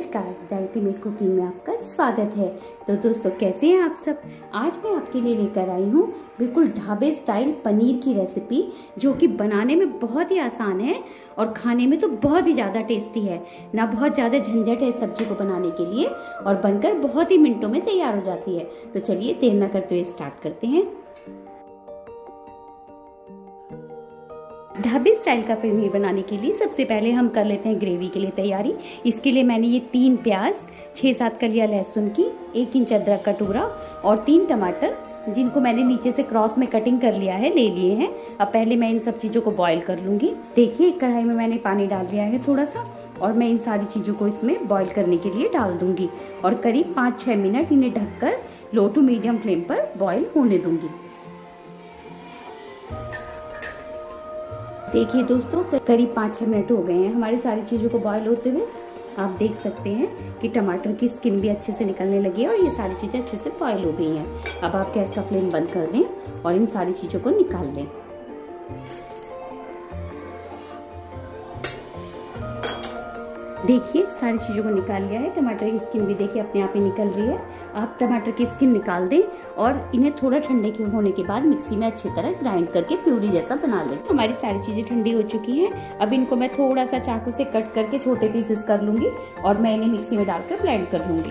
नमस्कार the ultimate cooking में आपका स्वागत है। तो दोस्तों, कैसे हैं आप सब? आज मैं आपके लिए लेकर आई हूँ बिल्कुल ढाबे स्टाइल पनीर की रेसिपी जो कि बनाने में बहुत ही आसान है और खाने में तो बहुत ही ज़्यादा टेस्टी है। ना बहुत ज़्यादा झंझट है सब्ज़ी को बनाने के लिए और बनकर बहुत ही मिनटों में तैयार हो जाती है। तो चलिए, देर न करते हुए स्टार्ट करते हैं। ढाबे स्टाइल का पनीर बनाने के लिए सबसे पहले हम कर लेते हैं ग्रेवी के लिए तैयारी। इसके लिए मैंने ये तीन प्याज छः सात कलिया लहसुन की, एक इंच अदरक का टुकड़ा और तीन टमाटर, जिनको मैंने नीचे से क्रॉस में कटिंग कर लिया है, ले लिए हैं। अब पहले मैं इन सब चीज़ों को बॉईल कर लूँगी। देखिए, एक कढ़ाई में मैंने पानी डाल दिया है थोड़ा सा और मैं इन सारी चीज़ों को इसमें बॉईल करने के लिए डाल दूँगी और करीब पाँच छः मिनट इन्हें ढककर लो टू मीडियम फ्लेम पर बॉईल होने दूँगी। देखिए दोस्तों करीब पाँच छः मिनट हो गए हैं। हमारी सारी चीज़ों को बॉयल होते हुए आप देख सकते हैं कि टमाटर की स्किन भी अच्छे से निकलने लगी है और ये सारी चीज़ें अच्छे से बॉयल हो गई हैं। अब आप गैस का फ्लेम बंद कर दें और इन सारी चीज़ों को निकाल लें। देखिए, सारी चीज़ों को निकाल लिया है। टमाटर की स्किन भी देखिए, अपने आप ही निकल रही है। आप टमाटर की स्किन निकाल दें और इन्हें थोड़ा ठंडे के होने के बाद मिक्सी में अच्छी तरह ग्राइंड करके प्यूरी जैसा बना लें। हमारी सारी चीज़ें ठंडी हो चुकी हैं। अब इनको मैं थोड़ा सा चाकू से कट करके छोटे पीसेस कर लूँगी और मैं इन्हें मिक्सी में डालकर ब्लेंड कर लूँगी।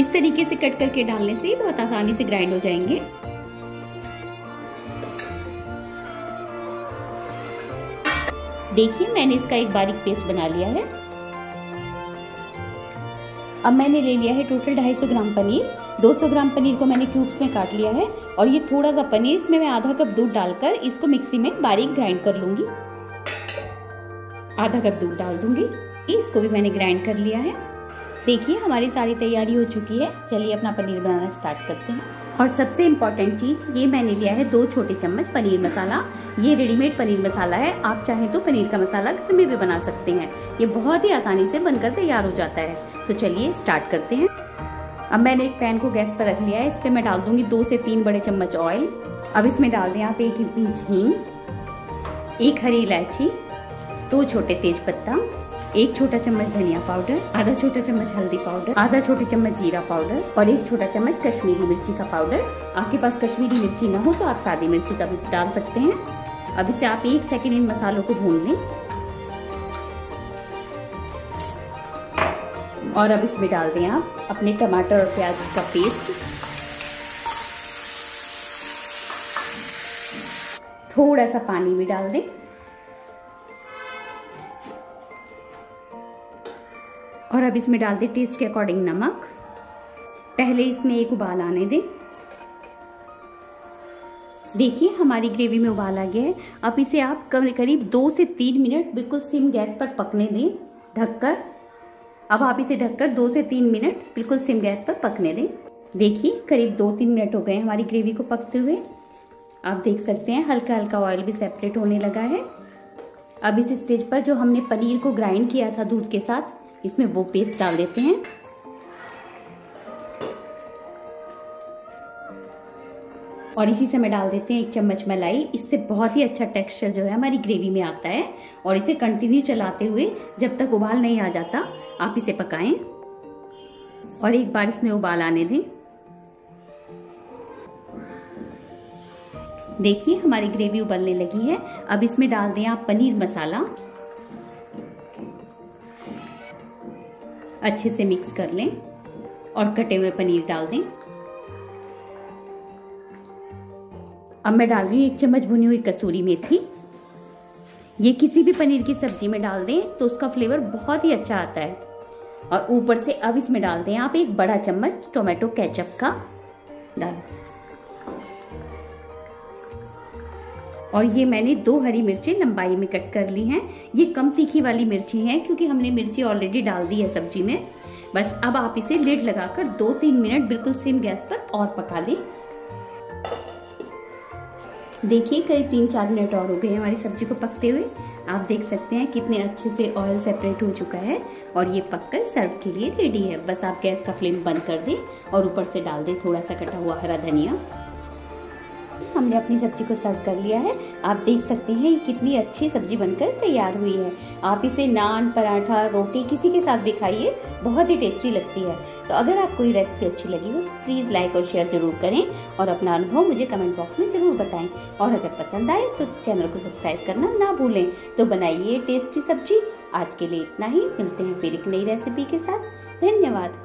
इस तरीके से कट करके डालने से बहुत आसानी से ग्राइंड हो जाएँगे। देखिए, मैंने इसका एक बारीक पेस्ट बना लिया है। अब मैंने ले लिया है total 250 gram paneer. 200 gram paneer को मैंने क्यूब्स में काट लिया है और ये थोड़ा सा पनीर, इसमें मैं आधा कप दूध डालकर इसको मिक्सी में बारीक ग्राइंड कर लूँगी। आधा कप दूध डाल दूँगी। इसको भी मैंने ग्राइंड कर लिया है। देखिए, हमारी सारी तैयारी हो चुकी है। चलिए, अपना पनीर बनाना स्टार्ट करते हैं। और सबसे इंपॉर्टेंट चीज़, ये मैंने लिया है दो छोटे चम्मच पनीर मसाला। ये रेडीमेड पनीर मसाला है। आप चाहें तो पनीर का मसाला घर में भी बना सकते हैं। ये बहुत ही आसानी से बनकर तैयार हो जाता है। तो चलिए स्टार्ट करते हैं। अब मैंने एक पैन को गैस पर रख लिया है। इस पर मैं डाल दूँगी दो से तीन बड़े चम्मच ऑयल अब इसमें डाल दें आप एक इंच हींग, एक हरी इलायची, दो छोटे तेज पत्ता एक छोटा चम्मच धनिया पाउडर, आधा छोटा चम्मच हल्दी पाउडर, आधा छोटे चम्मच जीरा पाउडर और एक छोटा चम्मच कश्मीरी मिर्ची का पाउडर। आपके पास कश्मीरी मिर्ची ना हो तो आप सादी मिर्ची का भी डाल सकते हैं। अब इसे आप एक सेकेंड इन मसालों को भून लें। और अब इसमें डाल दें आप अपने टमाटर और प्याज का पेस्ट। थोड़ा सा पानी भी डाल दें। और अब इसमें डाल दें टेस्ट के अकॉर्डिंग नमक। पहले इसमें एक उबाल आने दें। देखिए, हमारी ग्रेवी में उबाल आ गया है। अब इसे आप करीब दो से तीन मिनट बिल्कुल सिम गैस पर पकने दें, ढककर। अब आप इसे ढककर दो से तीन मिनट बिल्कुल सिम गैस पर पकने दें। देखिए, करीब दो तीन मिनट हो गए हमारी ग्रेवी को पकते हुए। आप देख सकते हैं हल्का हल्का ऑयल भी सेपरेट होने लगा है। अब इस स्टेज पर जो हमने पनीर को ग्राइंड किया था दूध के साथ इसमें वो पेस्ट डाल देते हैं। और इसी से मैं डाल देते हैं एक चम्मच मलाई। इससे बहुत ही अच्छा टेक्सचर जो है हमारी ग्रेवी में आता है। और इसे कंटिन्यू चलाते हुए जब तक उबाल नहीं आ जाता, आप इसे पकाएँ। और एक बार इसमें उबाल आने दें। देखिए, हमारी ग्रेवी उबलने लगी है। अब इसमें डाल दें आप पनीर मसाला। अच्छे से मिक्स कर लें और कटे हुए पनीर डाल दें। अब मैं डाल रही हूँ एक चम्मच भुनी हुई कसूरी मेथी। ये किसी भी पनीर की सब्ज़ी में डाल दें तो उसका फ्लेवर बहुत ही अच्छा आता है। और ऊपर से अब इसमें डाल दें आप एक बड़ा चम्मच टोमेटो केचप का। डाल। और ये मैंने दो हरी मिर्ची लंबाई में कट कर ली हैं। ये कम तीखी वाली मिर्ची हैं क्योंकि हमने मिर्ची ऑलरेडी डाल दी है सब्ज़ी में। बस अब आप इसे लिड लगाकर दो तीन मिनट बिल्कुल सिम गैस पर और पका लें। देखिए, करीब तीन चार मिनट और हो गए हमारी सब्ज़ी को पकते हुए। आप देख सकते हैं कितने अच्छे से ऑयल सेपरेट हो चुका है और ये पककर सर्व के लिए रेडी है। बस आप गैस का फ्लेम बंद कर दें और ऊपर से डाल दें थोड़ा सा कटा हुआ हरा धनिया। हमने अपनी सब्ज़ी को सर्व कर लिया है। आप देख सकते हैं ये कितनी अच्छी सब्ज़ी बनकर तैयार हुई है। आप इसे नान, पराठा, रोटी किसी के साथ भी खाइए, बहुत ही टेस्टी लगती है। तो अगर आपको ये रेसिपी अच्छी लगी हो प्लीज़ लाइक और शेयर ज़रूर करें और अपना अनुभव मुझे कमेंट बॉक्स में ज़रूर बताएँ। और अगर पसंद आए तो चैनल को सब्सक्राइब करना ना भूलें। तो बनाइए टेस्टी सब्ज़ी। आज के लिए इतना ही। मिलते हैं फिर एक नई रेसिपी के साथ। धन्यवाद।